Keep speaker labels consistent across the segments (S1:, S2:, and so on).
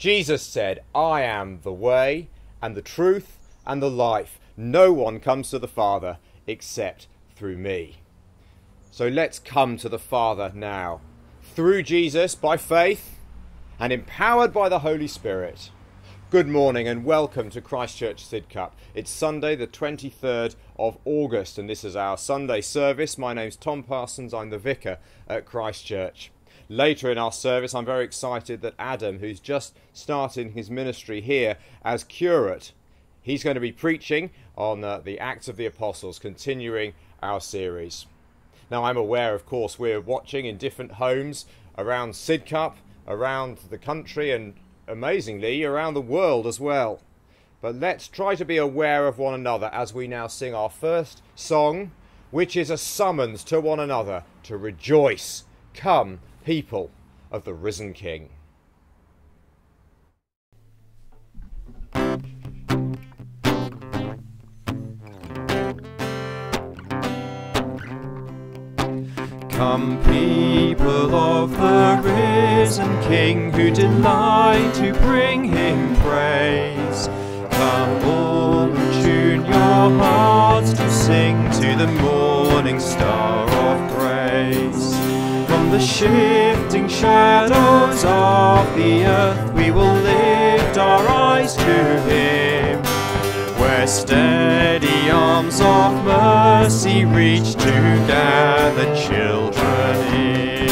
S1: Jesus said, I am the way and the truth and the life. No one comes to the Father except through me. So let's come to the Father now. Through Jesus, by faith, and empowered by the Holy Spirit. Good morning and welcome to Christ Church Sidcup. It's Sunday, the 23rd of August, and this is our Sunday service. My name's Tom Parsons, I'm the vicar at Christchurch. Later in our service, I'm very excited that Adam, who's just starting his ministry here as curate, he's going to be preaching on uh, the Acts of the Apostles, continuing our series. Now, I'm aware, of course, we're watching in different homes around Sidcup, around the country, and amazingly, around the world as well. But let's try to be aware of one another as we now sing our first song, which is a summons to one another to rejoice. Come, people of the risen King.
S2: Come, people of the risen King, who delight to bring him praise. Come, all tune your hearts to sing to the morning star of grace. From the shifting shadows of the earth, we will lift our eyes to him where steady arms of mercy reach to gather children in.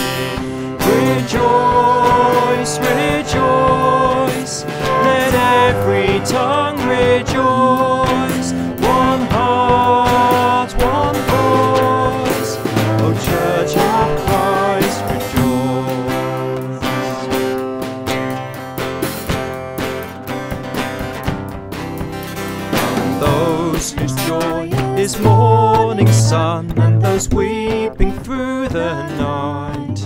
S2: Rejoice, rejoice, let every tongue sun, and those weeping through the night.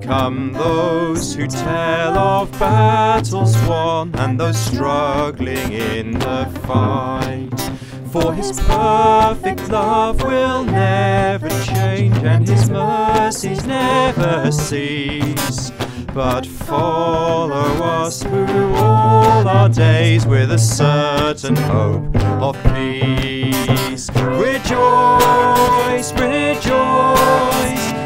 S2: Come those who tell of battles won, and those struggling in the fight. For his perfect love will never change, and his mercies never cease. But follow us through all our days with a certain hope of peace. Rejoice, rejoice,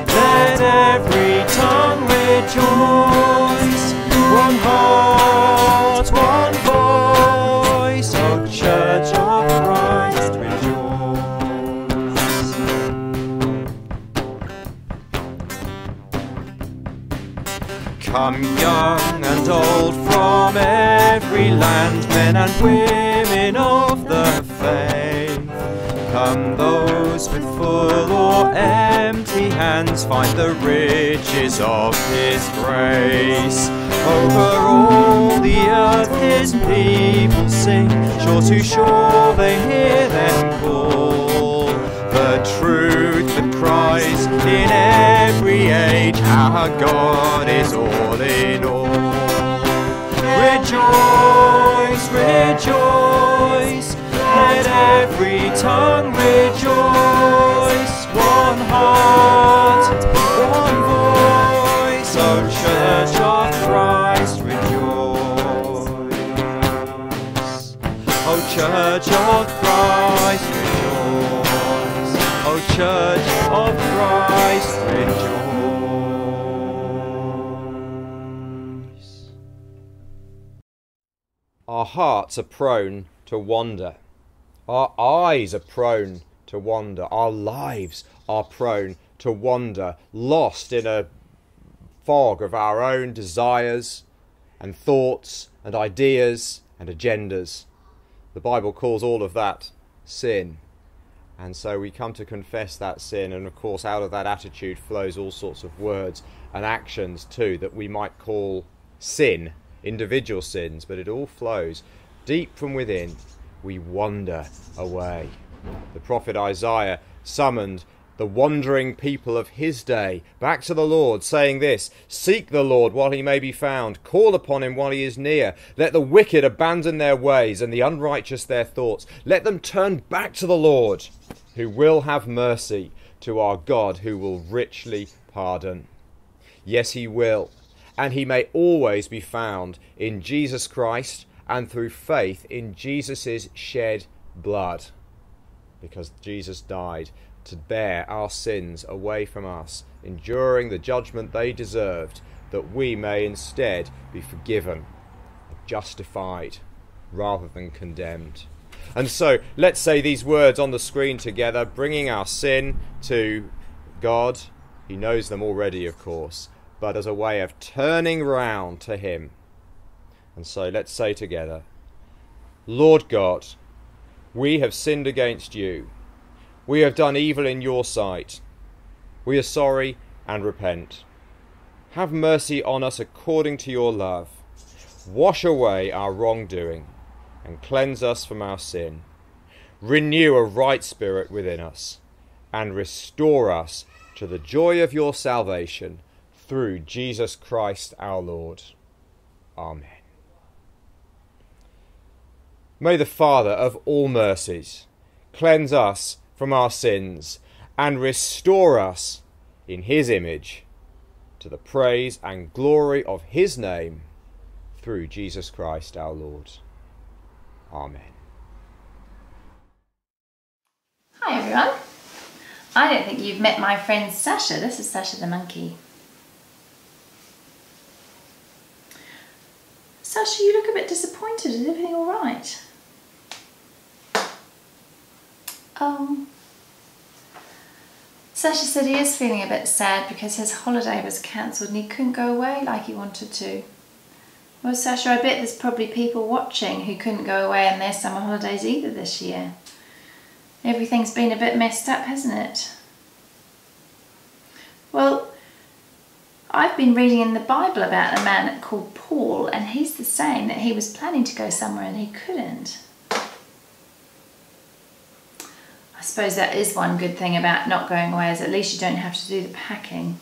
S2: let every tongue rejoice. One heart, one voice, O Church of Christ, rejoice. Come young and old from every land, men and women of the faith. Come those with full or empty hands, find the riches of His grace. Over all the earth His people sing, shore to shore they hear them call. The truth that cries in every age, our God is all in all. Rejoice, rejoice, let every tongue rejoice. One heart, one voice, O Church of Christ, rejoice. O Church of Christ, rejoice. O Church of Christ, rejoice.
S1: Our hearts are prone to wander. Our eyes are prone to wander. Our lives are prone to wander, lost in a fog of our own desires and thoughts and ideas and agendas. The Bible calls all of that sin. And so we come to confess that sin, and of course, out of that attitude flows all sorts of words and actions too that we might call sin, individual sins, but it all flows deep from within. We wander away. The prophet Isaiah summoned the wandering people of his day back to the Lord, saying this Seek the Lord while he may be found, call upon him while he is near. Let the wicked abandon their ways and the unrighteous their thoughts. Let them turn back to the Lord, who will have mercy, to our God, who will richly pardon. Yes, he will. and he may always be found in Jesus Christ and through faith in Jesus' shed blood. Because Jesus died to bear our sins away from us, enduring the judgment they deserved, that we may instead be forgiven, justified, rather than condemned. And so let's say these words on the screen together, bringing our sin to God. He knows them already, of course, but as a way of turning round to Him. And so let's say together Lord God, we have sinned against you. We have done evil in your sight. We are sorry and repent. Have mercy on us according to your love. Wash away our wrongdoing and cleanse us from our sin. Renew a right spirit within us and restore us to the joy of your salvation through Jesus Christ our Lord. Amen. May the Father of all mercies cleanse us from our sins and restore us in his image to the praise and glory of his name through Jesus Christ our Lord. Amen.
S3: Hi everyone. I don't think you've met my friend Sasha. This is Sasha the monkey. Sasha, you look a bit disappointed. Is everything all right? Um, Sasha said he is feeling a bit sad because his holiday was cancelled and he couldn't go away like he wanted to. Well, Sasha, I bet there's probably people watching who couldn't go away on their summer holidays either this year. Everything's been a bit messed up, hasn't it? Well, I've been reading in the Bible about a man called Paul, and he's the same that he was planning to go somewhere and he couldn't. I suppose that is one good thing about not going away, is at least you don't have to do the packing.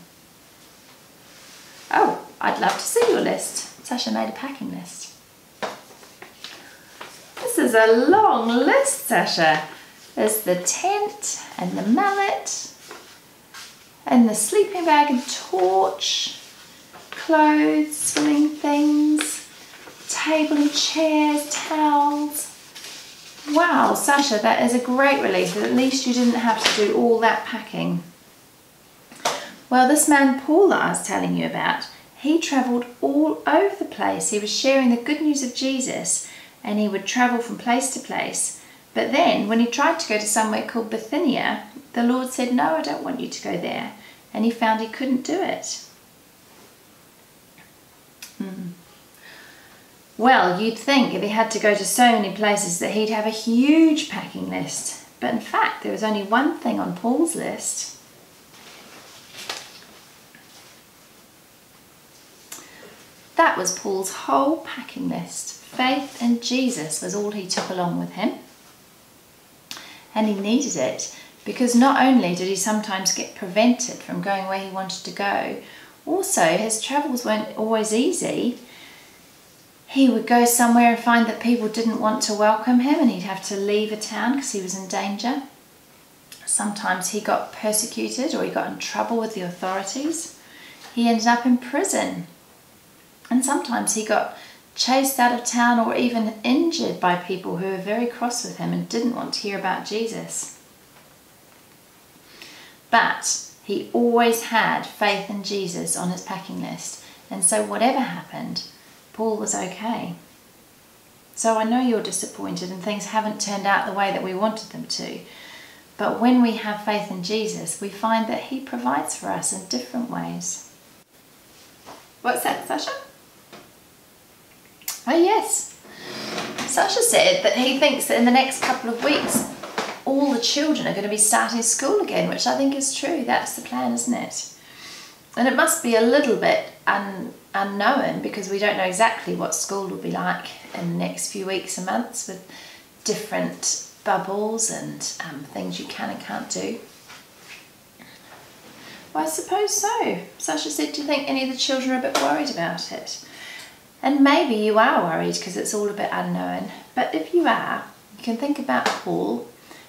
S3: Oh, I'd love to see your list. Sasha made a packing list. This is a long list, Sasha. There's the tent and the mallet and the sleeping bag and torch, clothes, swimming things, table and chairs, towels. Wow, Sasha, that is a great relief. At least you didn't have to do all that packing. Well, this man Paul that I was telling you about, he travelled all over the place. He was sharing the good news of Jesus and he would travel from place to place. But then, when he tried to go to somewhere called Bithynia, the Lord said, No, I don't want you to go there. And he found he couldn't do it. Hmm. Well, you'd think if he had to go to so many places that he'd have a huge packing list. But in fact, there was only one thing on Paul's list. That was Paul's whole packing list. Faith and Jesus was all he took along with him. And he needed it because not only did he sometimes get prevented from going where he wanted to go, also his travels weren't always easy. He would go somewhere and find that people didn't want to welcome him and he'd have to leave a town because he was in danger. Sometimes he got persecuted or he got in trouble with the authorities. He ended up in prison and sometimes he got chased out of town or even injured by people who were very cross with him and didn't want to hear about Jesus. But he always had faith in Jesus on his packing list. And so whatever happened, Paul was okay. So I know you're disappointed and things haven't turned out the way that we wanted them to. But when we have faith in Jesus, we find that he provides for us in different ways. What's that, Sasha? Oh, yes. Sasha said that he thinks that in the next couple of weeks, all the children are going to be starting school again, which I think is true. That's the plan, isn't it? And it must be a little bit un unknown because we don't know exactly what school will be like in the next few weeks and months with different bubbles and um, things you can and can't do. Well, I suppose so. Sasha said, do you think any of the children are a bit worried about it? And maybe you are worried because it's all a bit unknown. But if you are, you can think about Paul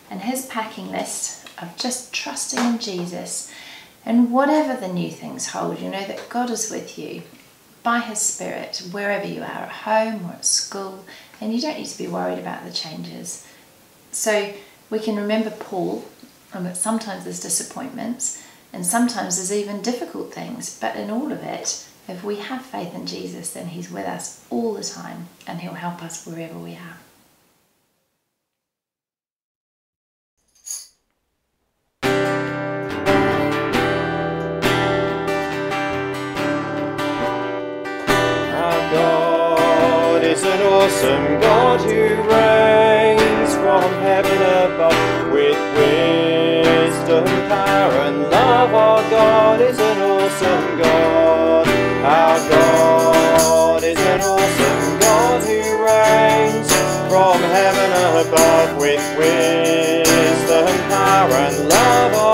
S3: and his packing list of just trusting in Jesus and whatever the new things hold, you know that God is with you. by His Spirit wherever you are, at home or at school, and you don't need to be worried about the changes. So we can remember Paul, and that sometimes there's disappointments, and sometimes there's even difficult things, but in all of it, if we have faith in Jesus, then He's with us all the time and He'll help us wherever we are.
S2: Awesome God who reigns from heaven above with wisdom, power, and love. Our God is an awesome God. Our God is an awesome God who reigns from heaven above with wisdom, power, and love.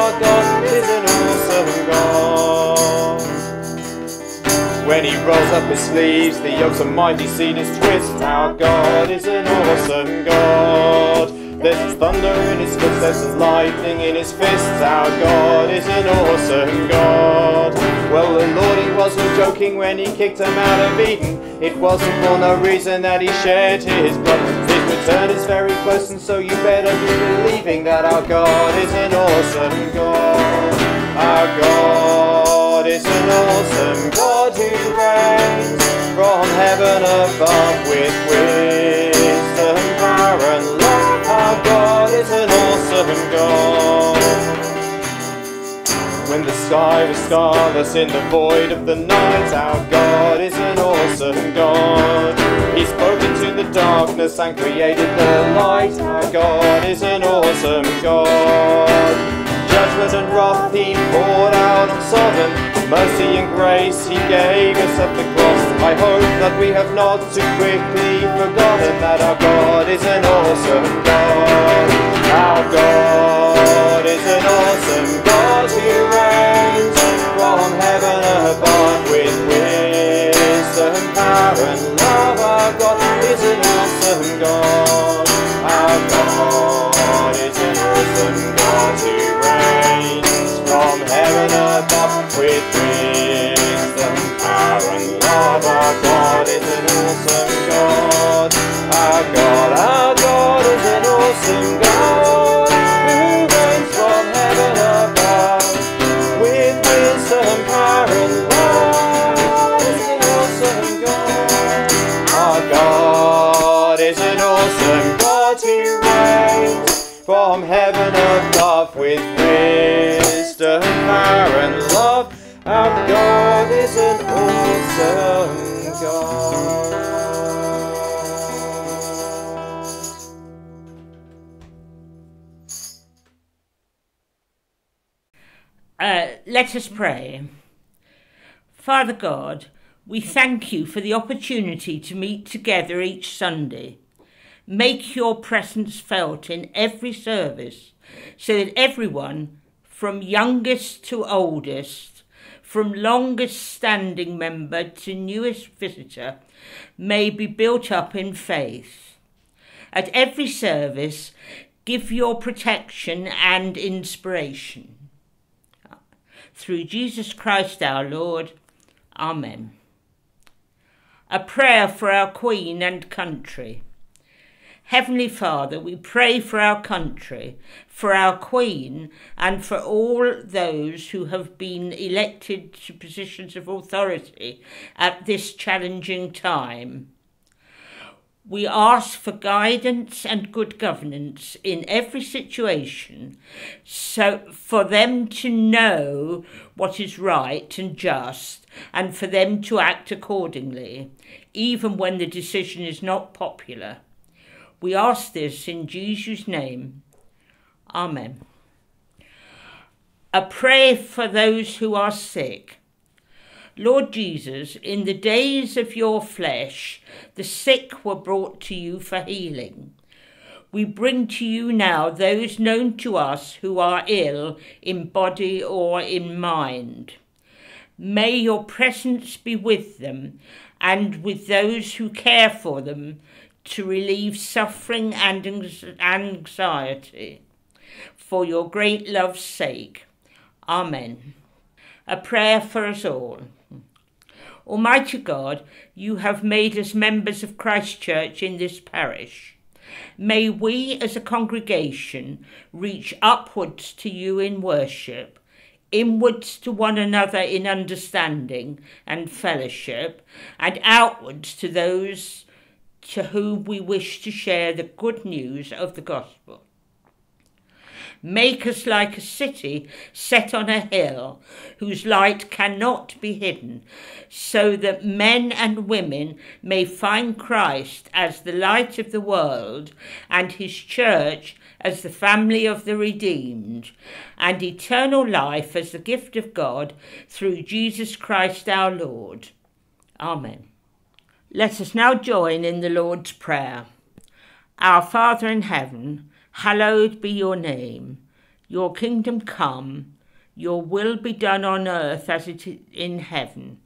S2: When he rolls up his sleeves, the yokes of mighty cedars twist. Our God is an awesome God. There's thunder in his footsteps and lightning in his fists. Our God is an awesome God. Well, the Lord, he wasn't joking when he kicked him out of Eden. It wasn't for no reason that he shed his blood. His return is very close, and so you better be believing that our God is an awesome God. Our God is an awesome God who reigns from heaven above with wisdom, power, and love. Our God is an awesome God. When the sky was starless in the void of the night, our God is an awesome God. He spoke into the darkness and created the light. Our God is an awesome God. Judgment and wrath he poured out on Sodom. Mercy and grace he gave us at the cross. I hope that we have not too quickly forgotten that our God is an awesome God. Our God is an awesome God who reigns from heaven above with wisdom, power, and love. Our God is an awesome God. Above with wisdom,
S4: Uh, let us pray. Father God, we thank you for the opportunity to meet together each Sunday. Make your presence felt in every service so that everyone, from youngest to oldest, from longest standing member to newest visitor, may be built up in faith. At every service, give your protection and inspiration through Jesus Christ our Lord. Amen. A prayer for our Queen and country. Heavenly Father, we pray for our country, for our Queen, and for all those who have been elected to positions of authority at this challenging time. We ask for guidance and good governance in every situation, so for them to know what is right and just, and for them to act accordingly, even when the decision is not popular. We ask this in Jesus' name. Amen. A prayer for those who are sick. Lord Jesus, in the days of your flesh, the sick were brought to you for healing. We bring to you now those known to us who are ill in body or in mind. May your presence be with them and with those who care for them to relieve suffering and anxiety. For your great love's sake. Amen. A prayer for us all. Almighty God, you have made us members of Christ Church in this parish. May we as a congregation reach upwards to you in worship, inwards to one another in understanding and fellowship, and outwards to those to whom we wish to share the good news of the gospel. Make us like a city set on a hill, whose light cannot be hidden, so that men and women may find Christ as the light of the world, and his church as the family of the redeemed, and eternal life as the gift of God through Jesus Christ our Lord. Amen. Let us now join in the Lord's Prayer. Our Father in heaven, hallowed be your name. Your kingdom come, your will be done on earth as it is in heaven.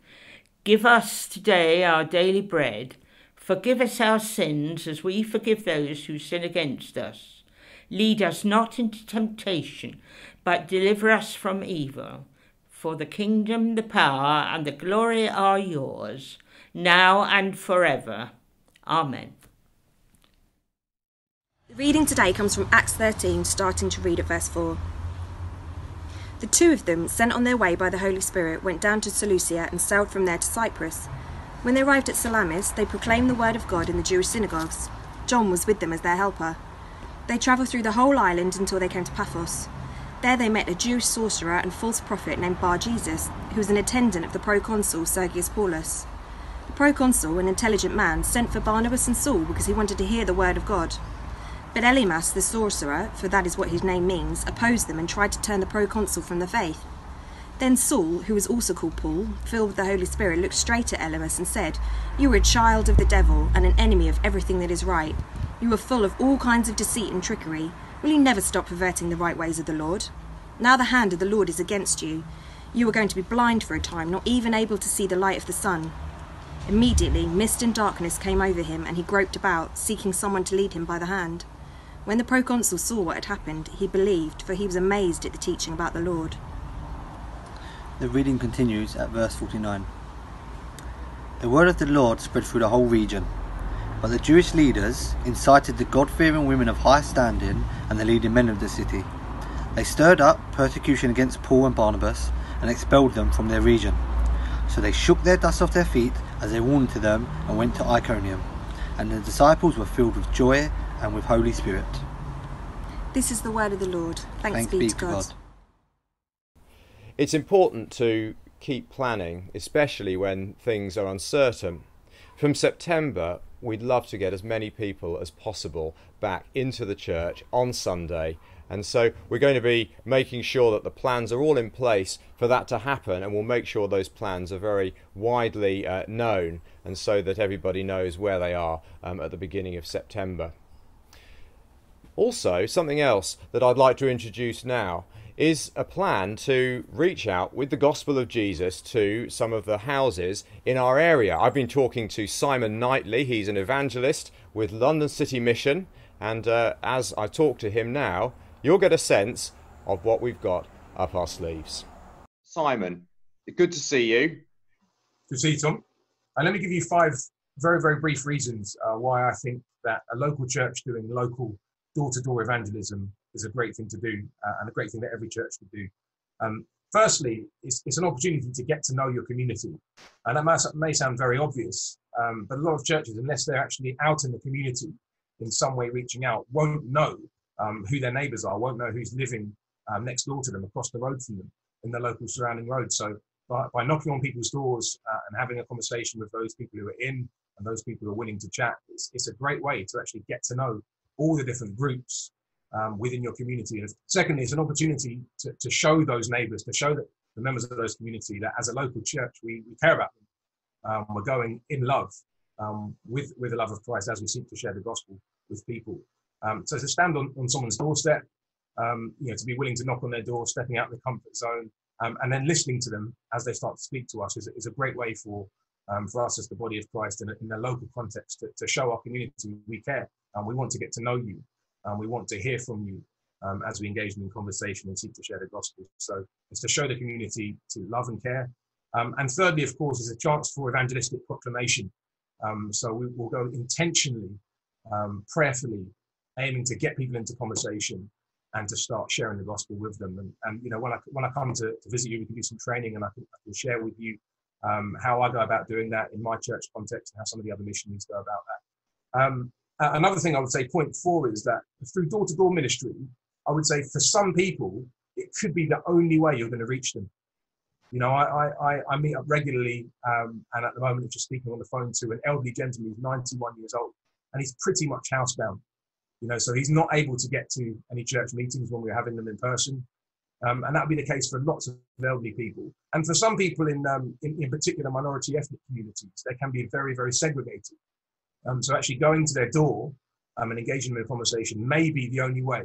S4: Give us today our daily bread. Forgive us our sins as we forgive those who sin against us. Lead us not into temptation, but deliver us from evil. For the kingdom, the power, and the glory are yours, now and forever. Amen.
S5: The reading today comes from Acts 13, starting to read at verse 4. The two of them, sent on their way by the Holy Spirit, went down to Seleucia and sailed from there to Cyprus. When they arrived at Salamis, they proclaimed the word of God in the Jewish synagogues. John was with them as their helper. They travelled through the whole island until they came to Paphos. There they met a Jewish sorcerer and false prophet named Bar Jesus, who was an attendant of the proconsul Sergius Paulus. The proconsul, an intelligent man, sent for Barnabas and Saul because he wanted to hear the word of God. But Elymas, the sorcerer, for that is what his name means, opposed them and tried to turn the proconsul from the faith. Then Saul, who was also called Paul, filled with the Holy Spirit, looked straight at Elymas and said, You are a child of the devil and an enemy of everything that is right. You are full of all kinds of deceit and trickery. Will you never stop perverting the right ways of the Lord? Now the hand of the Lord is against you. You are going to be blind for a time, not even able to see the light of the sun. Immediately, mist and darkness came over him, and he groped about, seeking someone to lead him by the hand. When the proconsul saw what had happened, he believed, for he was amazed at the teaching about the Lord.
S6: The reading continues at verse 49. The word of the Lord spread through the whole region, but the Jewish leaders incited the God fearing women of high standing and the leading men of the city. They stirred up persecution against Paul and Barnabas and expelled them from their region. So they shook their dust off their feet as they warned to them and went to Iconium. And the disciples were filled with joy and with Holy Spirit.
S5: This is the word of the Lord. Thanks,
S6: Thanks
S5: be, to God.
S1: It's important to keep planning, especially when things are uncertain. From September, we'd love to get as many people as possible back into the church on Sunday. And so we're going to be making sure that the plans are all in place for that to happen, and we'll make sure those plans are very widely uh, known and so that everybody knows where they are um, at the beginning of September. Also, something else that I'd like to introduce now is a plan to reach out with the gospel of Jesus to some of the houses in our area. I've been talking to Simon Knightley, he's an evangelist with London City Mission, and uh, as I talk to him now, you'll get a sense of what we've got up our sleeves. Simon, good to see you.
S7: Good to see you, Tom. And let me give you five very, very brief reasons uh, why I think that a local church doing local door-to-door evangelism is a great thing to do uh, and a great thing that every church should do. Um, firstly, it's, it's, an opportunity to get to know your community. And that may, may sound very obvious, um, but a lot of churches, unless they're actually out in the community in some way reaching out, won't know um, who their neighbours are, won't know who's living um, next door to them, across the road from them, in the local surrounding road. So by, by knocking on people's doors uh, and having a conversation with those people who are in and those people who are willing to chat, it's, it's a great way to actually get to know all the different groups um, within your community. And secondly, it's an opportunity to, to show those neighbours, to show that the members of those community that as a local church, we, we care about them. Um, we're going in love um, with, with the love of Christ as we seek to share the gospel with people. Um, so to stand on, on someone's doorstep, um, you know, to be willing to knock on their door, stepping out of the comfort zone, um, and then listening to them as they start to speak to us is, is a great way for um, for us as the body of Christ in a, in a local context to, to, show our community we care and we want to get to know you and we want to hear from you um, as we engage in conversation and seek to share the gospel. So it's to show the community to love and care Um, and thirdly, of course, is a chance for evangelistic proclamation. So we will go intentionally, prayerfully, aiming to get people into conversation and to start sharing the gospel with them. And, and you know, when I when I come to, to visit you, we can do some training, and I can, I can share with you um, how I go about doing that in my church context, and how some of the other missionaries go about that. Um, another thing I would say, point four, is that through door-to-door ministry, I would say for some people, it could be the only way you're going to reach them. You know, I, I, I meet up regularly, um, and at the moment, I'm just speaking on the phone to an elderly gentleman who's 91 years old, and he's pretty much housebound. You know, so he's not able to get to any church meetings when we're having them in person. Um, and that would be the case for lots of elderly people. And for some people in, um, in, in, particular minority ethnic communities, they can be very, very segregated. Um, so actually going to their door um, and engaging them in a conversation may be the only way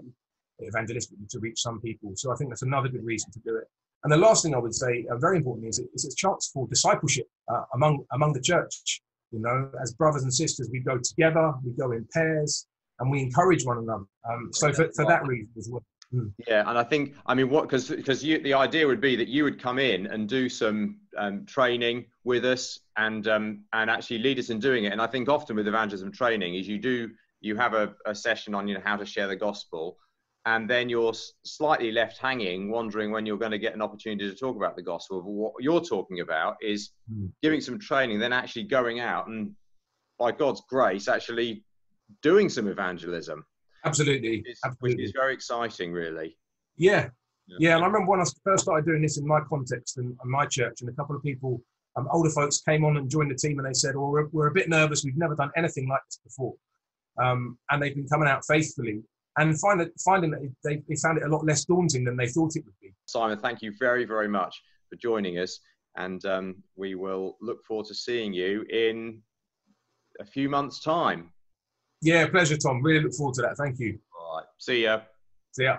S7: evangelistically to reach some people. So I think that's another good reason to do it. And the last thing I would say, uh, very importantly, is, it, is it's a chance for discipleship uh, among among the church. You know, as brothers and sisters, we go together, we go in pairs, and we encourage one another. Um, so for, for that reason as well.
S8: Mm. Yeah, and I think I mean what because because you the idea would be that you would come in and do some um, training with us and um, and actually lead us in doing it. And I think often with evangelism training is you do you have a, a session on you know how to share the gospel, and then you're slightly left hanging, wondering when you're going to get an opportunity to talk about the gospel. But what you're talking about is mm. giving some training, then actually going out and by God's grace actually doing some evangelism.
S7: Absolutely.
S8: Which is,
S7: Absolutely.
S8: Which is very exciting, really.
S7: Yeah. yeah. yeah. And I remember when I first started doing this in my context and, my church, and a couple of people, um, older folks, came on and joined the team and they said, Well, we're, we're a bit nervous. We've never done anything like this before. Um, and they've been coming out faithfully and find that, finding that they, they found it a lot less daunting than they thought it would be.
S8: Simon, thank you very, very much for joining us. And um, we will look forward to seeing you in a few months' time.
S7: Yeah, pleasure, Tom. Really look forward to that. Thank you.
S8: All right. See ya.
S7: See ya.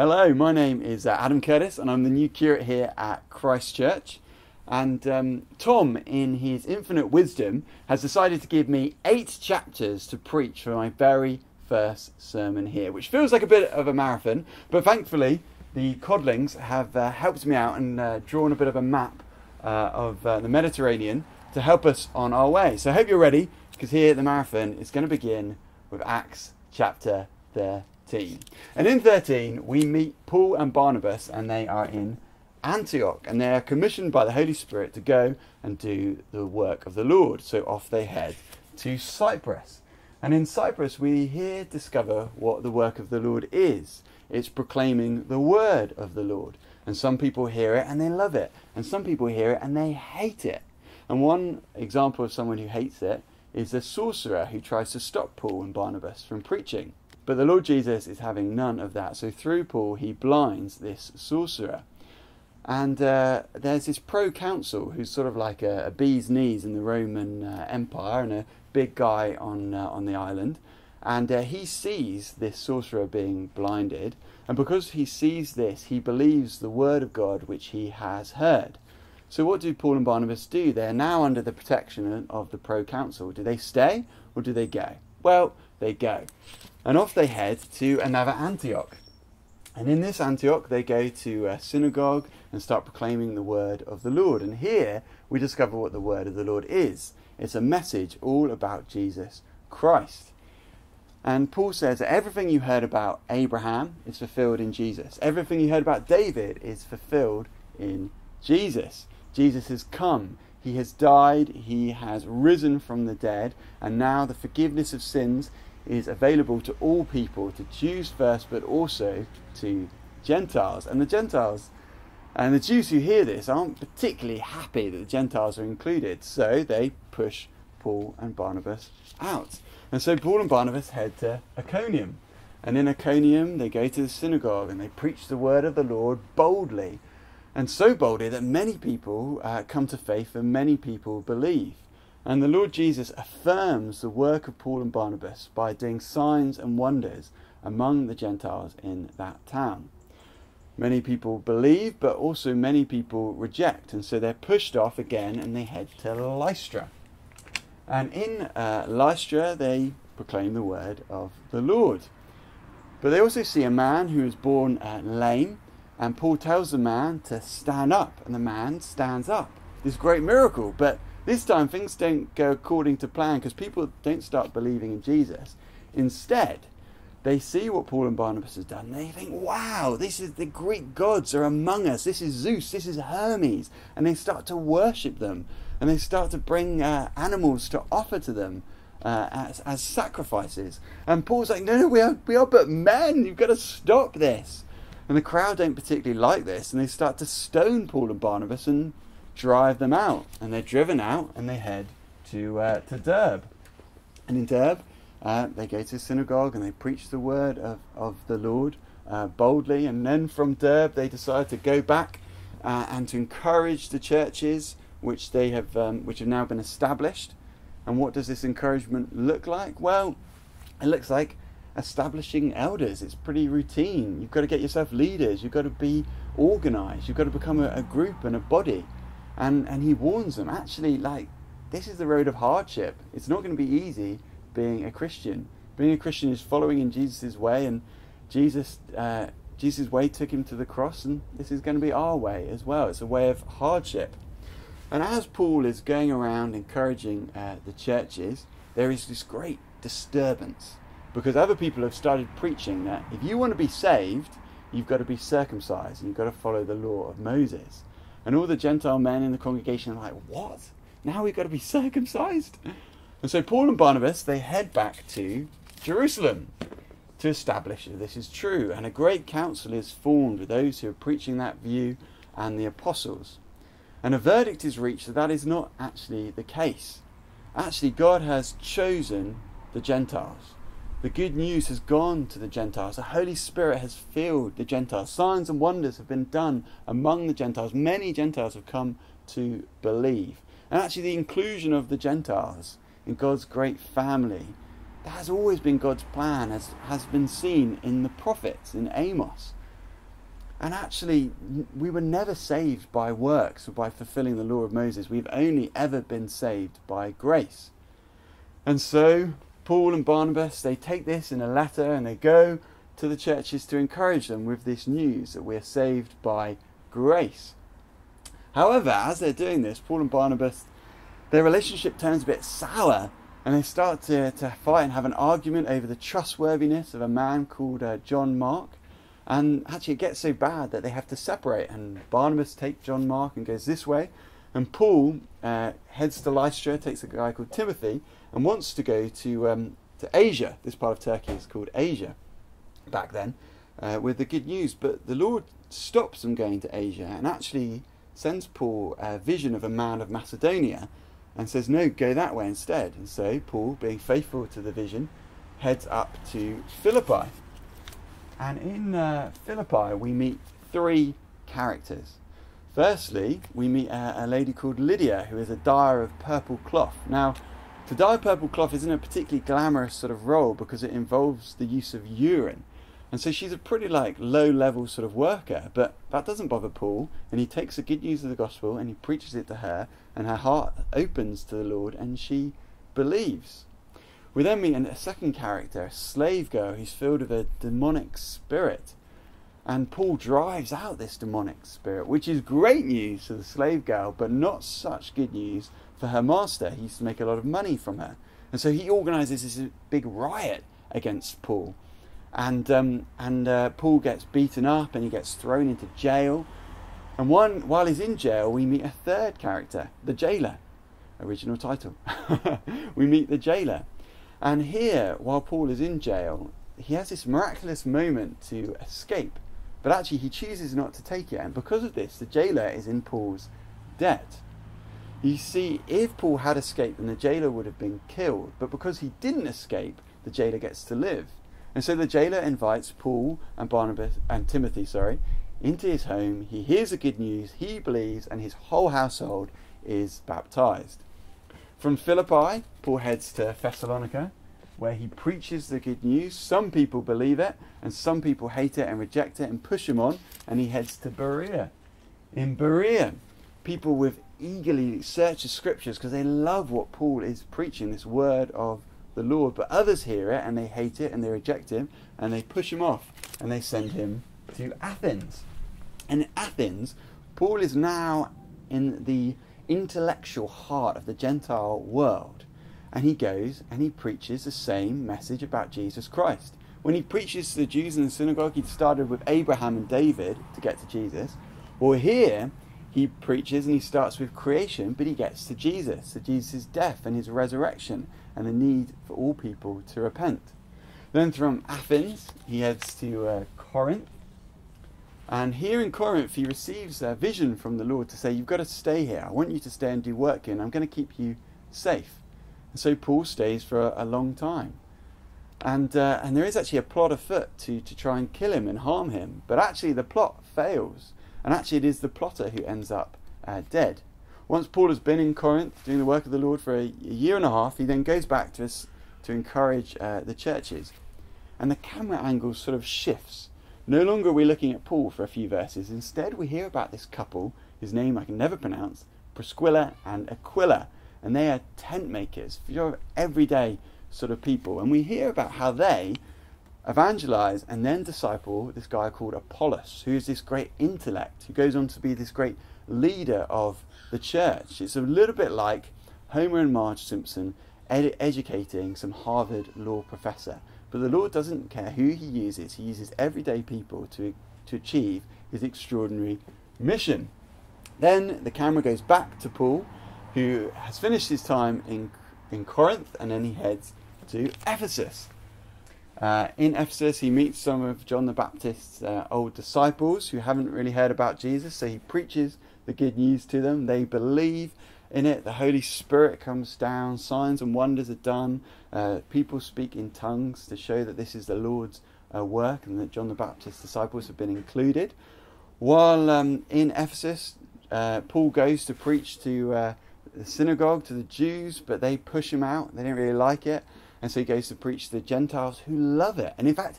S9: Hello, my name is uh, Adam Curtis, and I'm the new curate here at Christ Church. And um, Tom, in his infinite wisdom, has decided to give me eight chapters to preach for my very first sermon here, which feels like a bit of a marathon, but thankfully, the Codlings have uh, helped me out and uh, drawn a bit of a map uh, of uh, the Mediterranean to help us on our way. So I hope you're ready, because here the marathon is going to begin with Acts chapter 13. And in 13, we meet Paul and Barnabas, and they are in Antioch, and they are commissioned by the Holy Spirit to go and do the work of the Lord. So off they head to Cyprus. And in Cyprus, we here discover what the work of the Lord is. It's proclaiming the word of the Lord. And some people hear it and they love it, and some people hear it and they hate it. And one example of someone who hates it is a sorcerer who tries to stop Paul and Barnabas from preaching. But the Lord Jesus is having none of that. So through Paul, he blinds this sorcerer. And uh, there's this proconsul who's sort of like a, a bee's knees in the Roman uh, Empire and a big guy on, uh, on the island. And uh, he sees this sorcerer being blinded. And because he sees this, he believes the word of God which he has heard. So, what do Paul and Barnabas do? They're now under the protection of the proconsul. Do they stay or do they go? Well, they go. And off they head to another Antioch. And in this Antioch, they go to a synagogue and start proclaiming the word of the Lord. And here we discover what the word of the Lord is it's a message all about Jesus Christ. And Paul says that everything you heard about Abraham is fulfilled in Jesus. Everything you heard about David is fulfilled in Jesus. Jesus has come. He has died. He has risen from the dead. And now the forgiveness of sins is available to all people, to Jews first, but also to Gentiles. And the Gentiles and the Jews who hear this aren't particularly happy that the Gentiles are included. So they push Paul and Barnabas out. And so Paul and Barnabas head to Iconium. And in Iconium, they go to the synagogue and they preach the word of the Lord boldly. And so boldly that many people uh, come to faith and many people believe. And the Lord Jesus affirms the work of Paul and Barnabas by doing signs and wonders among the Gentiles in that town. Many people believe, but also many people reject. And so they're pushed off again and they head to Lystra. And in uh, Lystra, they proclaim the word of the Lord. But they also see a man who is born uh, lame, and Paul tells the man to stand up, and the man stands up. This great miracle, but this time things don't go according to plan because people don't start believing in Jesus. Instead, they see what Paul and Barnabas has done. They think, wow, this is the Greek gods are among us. This is Zeus, this is Hermes. And they start to worship them. And they start to bring uh, animals to offer to them uh, as, as sacrifices. And Paul's like, no, no, we are, we are but men. You've got to stop this. And the crowd don't particularly like this. And they start to stone Paul and Barnabas and drive them out. And they're driven out and they head to, uh, to Derbe. And in Derbe, uh, they go to synagogue and they preach the word of, of the Lord uh, boldly. And then from Derbe, they decide to go back uh, and to encourage the churches which they have, um, which have now been established. And what does this encouragement look like? Well, it looks like establishing elders. It's pretty routine. You've got to get yourself leaders. You've got to be organized. You've got to become a, a group and a body. And, and he warns them actually, like, this is the road of hardship. It's not going to be easy being a Christian. Being a Christian is following in Jesus' way, and Jesus, uh, Jesus' way took him to the cross, and this is going to be our way as well. It's a way of hardship. And as Paul is going around encouraging uh, the churches, there is this great disturbance because other people have started preaching that if you want to be saved, you've got to be circumcised and you've got to follow the law of Moses. And all the Gentile men in the congregation are like, What? Now we've got to be circumcised? And so Paul and Barnabas, they head back to Jerusalem to establish that this is true. And a great council is formed with those who are preaching that view and the apostles. And a verdict is reached that that is not actually the case. Actually, God has chosen the Gentiles. The good news has gone to the Gentiles. The Holy Spirit has filled the Gentiles. Signs and wonders have been done among the Gentiles. Many Gentiles have come to believe. And actually, the inclusion of the Gentiles in God's great family, that has always been God's plan, as has been seen in the prophets, in Amos. And actually, we were never saved by works or by fulfilling the law of Moses. We've only ever been saved by grace. And so, Paul and Barnabas, they take this in a letter and they go to the churches to encourage them with this news that we're saved by grace. However, as they're doing this, Paul and Barnabas, their relationship turns a bit sour and they start to, to fight and have an argument over the trustworthiness of a man called uh, John Mark. And actually, it gets so bad that they have to separate. And Barnabas takes John Mark and goes this way. And Paul uh, heads to Lystra, takes a guy called Timothy, and wants to go to, um, to Asia. This part of Turkey is called Asia back then, uh, with the good news. But the Lord stops them going to Asia and actually sends Paul a vision of a man of Macedonia and says, No, go that way instead. And so Paul, being faithful to the vision, heads up to Philippi. And in uh, Philippi, we meet three characters. Firstly, we meet a, a, lady called Lydia, who is a dyer of purple cloth. Now, to dye purple cloth isn't a particularly glamorous sort of role because it involves the use of urine. And so she's a pretty like low level sort of worker, but that doesn't bother Paul, and he takes the good news of the gospel and he preaches it to her, and her heart opens to the Lord, and she believes. We then meet a second character, a slave girl who's filled with a demonic spirit. And Paul drives out this demonic spirit, which is great news for the slave girl, but not such good news for her master. He used to make a lot of money from her. And so he organizes this big riot against Paul and um, and uh, Paul gets beaten up and he gets thrown into jail. And one while he's in jail, we meet a third character, the jailer. Original title. we meet the jailer, and here, while Paul is in jail, he has this miraculous moment to escape, but actually he chooses not to take it, and because of this, the jailer is in Paul's debt. You see, if Paul had escaped, then the jailer would have been killed, but because he didn't escape, the jailer gets to live. And so the jailer invites Paul and Barnabas and Timothy, sorry, into his home. He hears the good news, he believes, and his whole household is baptized. From Philippi, Paul heads to Thessalonica, where he preaches the good news. Some people believe it, and some people hate it and reject it and push him on, and he heads to Berea. In Berea, people with eagerly search the scriptures because they love what Paul is preaching, this word of the Lord, but others hear it and they hate it and they reject him and they push him off and they send him to Athens. And in Athens, Paul is now in the intellectual heart of the Gentile world. And he goes and he preaches the same message about Jesus Christ. When he preaches to the Jews in the synagogue, he started with Abraham and David to get to Jesus. Well, here he preaches and he starts with creation, but he gets to Jesus, to Jesus' death and his resurrection and the need for all people to repent. Then from Athens, he heads to uh, Corinth. And here in Corinth, he receives a vision from the Lord to say, You've got to stay here. I want you to stay and do work here, and I'm going to keep you safe. And so Paul stays for a, a long time. And, uh, and there is actually a plot afoot to, to try and kill him and harm him. But actually, the plot fails. And actually, it is the plotter who ends up uh, dead. Once Paul has been in Corinth doing the work of the Lord for a, a year and a half, he then goes back to us to encourage uh, the churches. And the camera angle sort of shifts. No longer are we looking at Paul for a few verses. Instead, we hear about this couple, whose name I can never pronounce, Priscilla and Aquila, and they are tent makers, everyday sort of people. And we hear about how they evangelize and then disciple this guy called Apollos, who is this great intellect, who goes on to be this great leader of the church. It's a little bit like Homer and Marge Simpson ed- educating some Harvard law professor. But the Lord doesn't care who he uses, he uses everyday people to, to achieve his extraordinary mission. Then the camera goes back to Paul, who has finished his time in, in Corinth, and then he heads to Ephesus. Uh, in Ephesus, he meets some of John the Baptist's uh, old disciples who haven't really heard about Jesus, so he preaches the good news to them. They believe in it. The Holy Spirit comes down, signs and wonders are done. Uh, people speak in tongues to show that this is the Lord's uh, work and that John the Baptist's disciples have been included. While um, in Ephesus, uh, Paul goes to preach to uh, the synagogue, to the Jews, but they push him out. They don't really like it. And so he goes to preach to the Gentiles who love it. And in fact,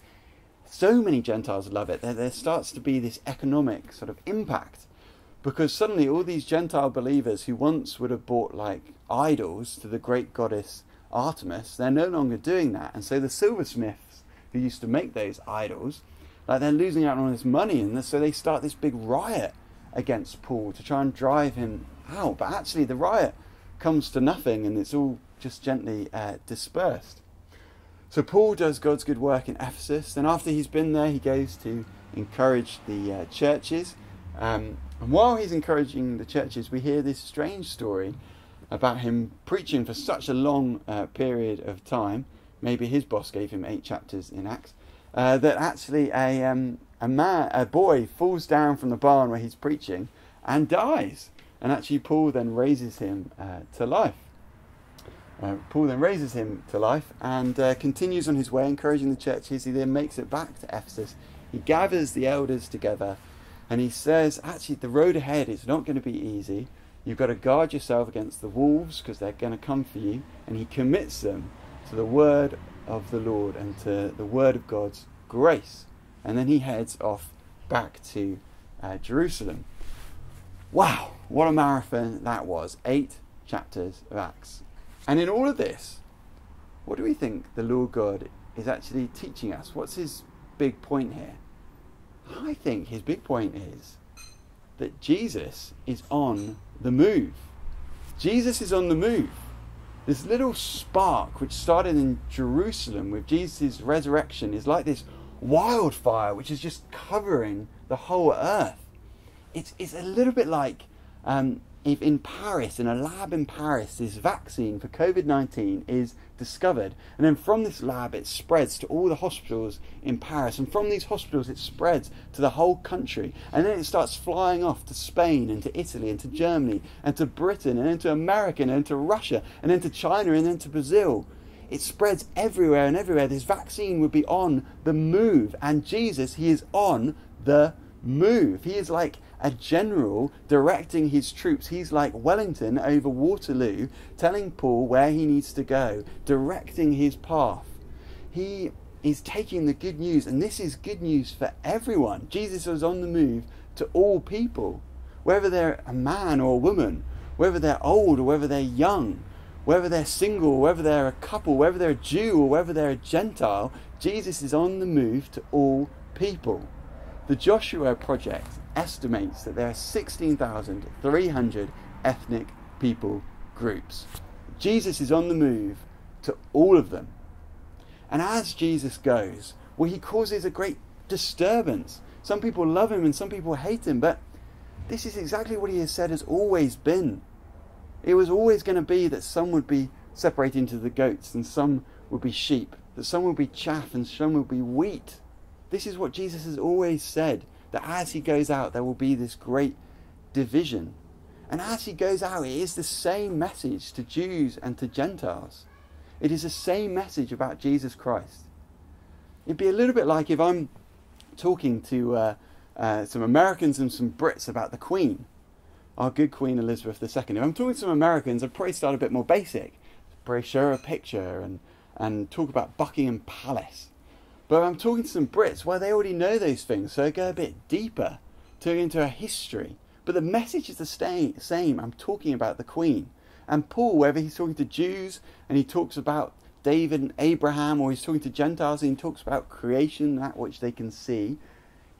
S9: so many Gentiles love it that there starts to be this economic sort of impact because suddenly all these Gentile believers who once would have bought like idols to the great goddess Artemis, they're no longer doing that. And so the silversmiths who used to make those idols, like they're losing out on this money, and so they start this big riot against Paul to try and drive him out. But actually, the riot comes to nothing, and it's all just gently uh, dispersed. So Paul does God's good work in Ephesus. Then after he's been there, he goes to encourage the uh, churches. Um, and while he's encouraging the churches, we hear this strange story about him preaching for such a long uh, period of time. Maybe his boss gave him eight chapters in Acts. Uh, that actually a um, a man, a boy, falls down from the barn where he's preaching and dies. And actually, Paul then raises him uh, to life. Uh, Paul then raises him to life and uh, continues on his way, encouraging the churches. He then makes it back to Ephesus. He gathers the elders together and he says, actually, the road ahead is not going to be easy. You've got to guard yourself against the wolves because they're going to come for you. And he commits them to the word of the Lord and to the word of God's grace. And then he heads off back to uh, Jerusalem. Wow, what a marathon that was! Eight chapters of Acts. And in all of this, what do we think the Lord God is actually teaching us? What's his big point here? I think his big point is that Jesus is on the move. Jesus is on the move. This little spark, which started in Jerusalem with Jesus' resurrection, is like this wildfire which is just covering the whole earth. It's, it's a little bit like um, if in Paris, in a lab in Paris, this vaccine for COVID 19 is discovered, and then from this lab it spreads to all the hospitals in Paris, and from these hospitals it spreads to the whole country, and then it starts flying off to Spain, and to Italy, and to Germany, and to Britain, and then to America, and then to Russia, and then to China, and then to Brazil. It spreads everywhere and everywhere. This vaccine would be on the move, and Jesus, he is on the move. He is like a general directing his troops. He's like Wellington over Waterloo, telling Paul where he needs to go, directing his path. He is taking the good news, and this is good news for everyone. Jesus was on the move to all people, whether they're a man or a woman, whether they're old or whether they're young, whether they're single, whether they're a couple, whether they're a Jew or whether they're a Gentile. Jesus is on the move to all people. The Joshua Project estimates that there are 16,300 ethnic people groups. Jesus is on the move to all of them. And as Jesus goes, well, he causes a great disturbance. Some people love him and some people hate him, but this is exactly what he has said has always been. It was always going to be that some would be separated into the goats and some would be sheep, that some would be chaff and some would be wheat. This is what Jesus has always said that as he goes out, there will be this great division. And as he goes out, it is the same message to Jews and to Gentiles. It is the same message about Jesus Christ. It'd be a little bit like if I'm talking to uh, uh, some Americans and some Brits about the Queen, our good Queen Elizabeth II. If I'm talking to some Americans, I'd probably start a bit more basic, probably show a picture and, and talk about Buckingham Palace. But I'm talking to some Brits, well, they already know those things, so I go a bit deeper, to into a history. But the message is the same. I'm talking about the Queen. And Paul, whether he's talking to Jews and he talks about David and Abraham, or he's talking to Gentiles and he talks about creation, that which they can see,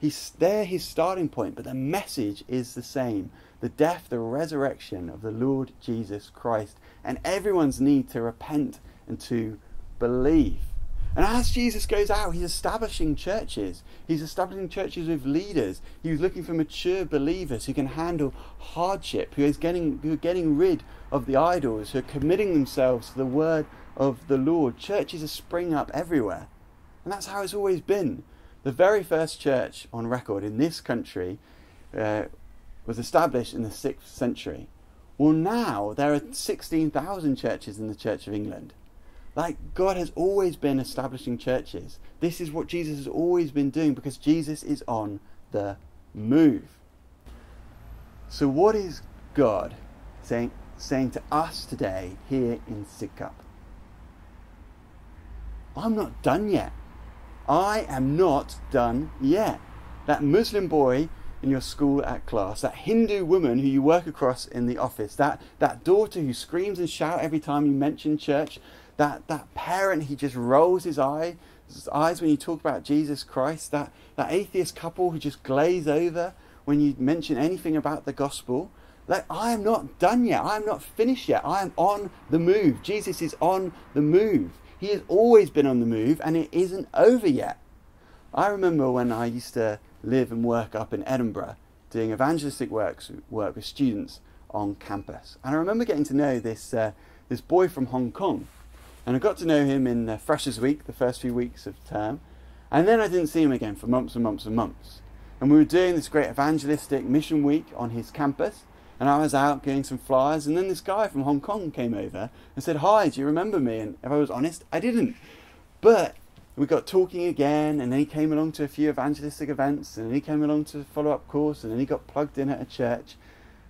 S9: he's there his starting point, but the message is the same the death, the resurrection of the Lord Jesus Christ, and everyone's need to repent and to believe. And as Jesus goes out, he's establishing churches. He's establishing churches with leaders. He's looking for mature believers who can handle hardship, who, is getting, who are getting rid of the idols, who are committing themselves to the word of the Lord. Churches are springing up everywhere. And that's how it's always been. The very first church on record in this country uh, was established in the 6th century. Well, now there are 16,000 churches in the Church of England. Like, God has always been establishing churches. This is what Jesus has always been doing because Jesus is on the move. So, what is God saying, saying to us today here in Sidcup? I'm not done yet. I am not done yet. That Muslim boy in your school at class, that Hindu woman who you work across in the office, that, that daughter who screams and shouts every time you mention church, that, that parent he just rolls his eye his eyes when you talk about Jesus Christ, that, that atheist couple who just glaze over when you mention anything about the gospel. Like, I am not done yet. I am not finished yet. I am on the move. Jesus is on the move. He has always been on the move and it isn't over yet. I remember when I used to live and work up in Edinburgh doing evangelistic works, work with students on campus. And I remember getting to know this, uh, this boy from Hong Kong. And I got to know him in uh, Freshers Week, the first few weeks of term. And then I didn't see him again for months and months and months. And we were doing this great evangelistic mission week on his campus. And I was out getting some flyers. And then this guy from Hong Kong came over and said, Hi, do you remember me? And if I was honest, I didn't. But we got talking again, and then he came along to a few evangelistic events, and then he came along to a follow up course, and then he got plugged in at a church.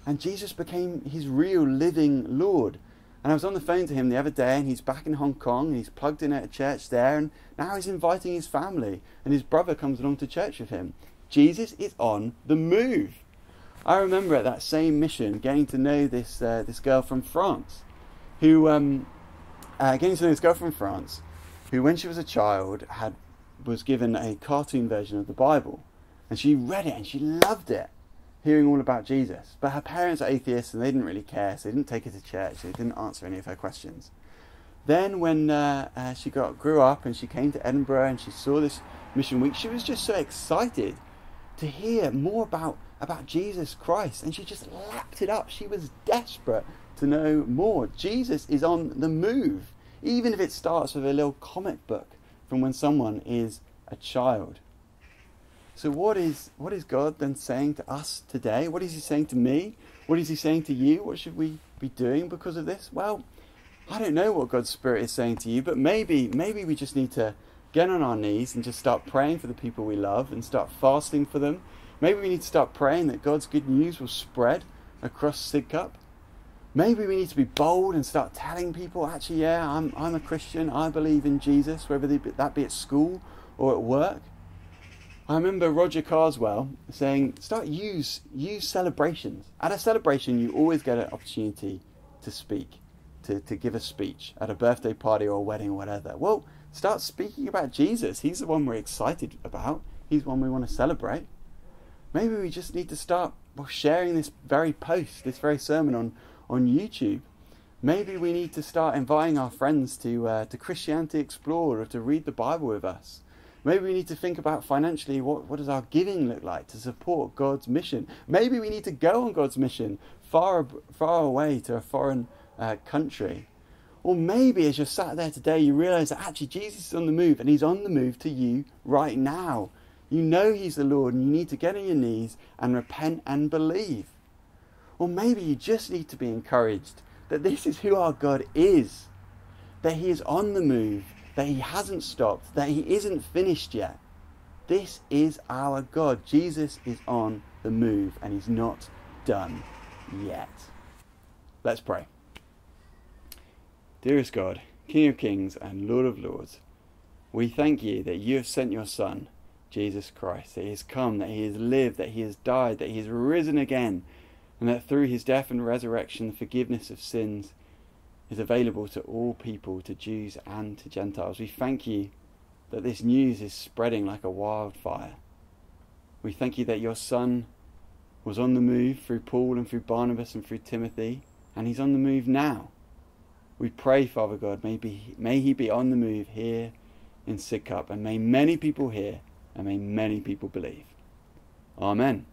S9: And Jesus became his real living Lord. And I was on the phone to him the other day, and he's back in Hong Kong, and he's plugged in at a church there, and now he's inviting his family, and his brother comes along to church with him. Jesus is on the move. I remember at that same mission getting to know this uh, this girl from France, who um, uh, getting to know this girl from France, who when she was a child had was given a cartoon version of the Bible, and she read it and she loved it hearing all about Jesus. But her parents are atheists and they didn't really care, so they didn't take her to church, they didn't answer any of her questions. Then, when uh, uh, she got grew up and she came to Edinburgh and she saw this mission week, she was just so excited to hear more about, about Jesus Christ, and she just lapped it up. She was desperate to know more. Jesus is on the move, even if it starts with a little comic book from when someone is a child. So what is what is God then saying to us today? What is he saying to me? What is he saying to you? What should we be doing because of this? Well, I don't know what God's spirit is saying to you, but maybe maybe we just need to get on our knees and just start praying for the people we love and start fasting for them. Maybe we need to start praying that God's good news will spread across Sidcup. Maybe we need to be bold and start telling people, actually, yeah, I'm, I'm a Christian, I believe in Jesus, whether that be at school or at work. I remember Roger Carswell saying, "Start use use celebrations. At a celebration, you always get an opportunity to speak, to, to give a speech at a birthday party or a wedding or whatever. Well, start speaking about Jesus. He's the one we're excited about. He's the one we want to celebrate. Maybe we just need to start sharing this very post, this very sermon on on YouTube. Maybe we need to start inviting our friends to uh, to Christianity Explored or to read the Bible with us." Maybe we need to think about financially what, what does our giving look like to support God's mission. Maybe we need to go on God's mission far, far away to a foreign uh, country. Or maybe as you're sat there today, you realize that actually Jesus is on the move and he's on the move to you right now. You know he's the Lord and you need to get on your knees and repent and believe. Or maybe you just need to be encouraged that this is who our God is, that he is on the move that he hasn't stopped, that he isn't finished yet. This is our God. Jesus is on the move and he's not done yet. Let's pray. Dearest God, King of Kings and Lord of Lords, we thank you that you have sent your Son, Jesus Christ, that he has come, that he has lived, that he has died, that he has risen again,
S2: and that through his death and resurrection, the forgiveness of sins is available to all people, to Jews and to Gentiles. We thank you that this news is spreading like a wildfire. We thank you that your Son was on the move through Paul and through Barnabas and through Timothy, and he's on the move now. We pray, Father God, may, be, may he be on the move here in Sidcup, and may many people hear, and may many people believe. Amen.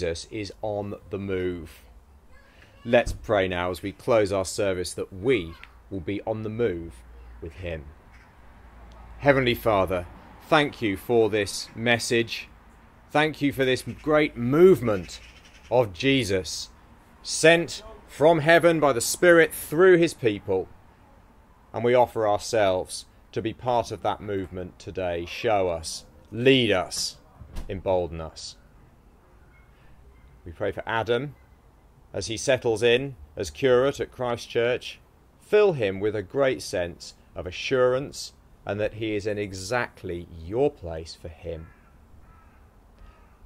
S1: Jesus is on the move. Let's pray now as we close our service that we will be on the move with Him. Heavenly Father, thank you for this message. Thank you for this great movement of Jesus, sent from heaven by the Spirit through His people. And we offer ourselves to be part of that movement today. Show us, lead us, embolden us. We pray for Adam as he settles in as curate at Christ Church. Fill him with a great sense of assurance and that he is in exactly your place for him.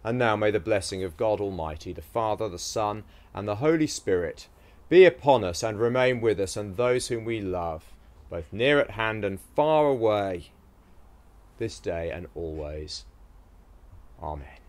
S1: And now may the blessing of God Almighty, the Father, the Son, and the Holy Spirit be upon us and remain with us and those whom we love, both near at hand and far away, this day and always. Amen.